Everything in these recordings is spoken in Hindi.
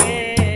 você.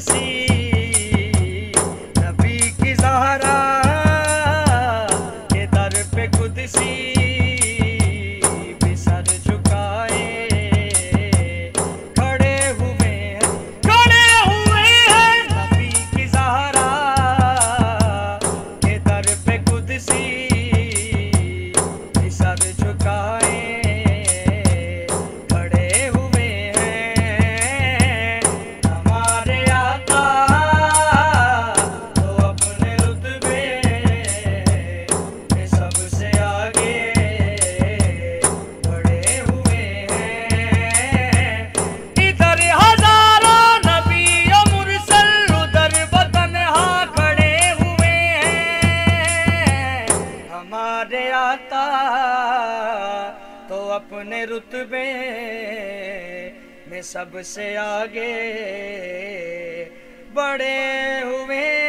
See. रुतबे में सबसे आगे बड़े हुए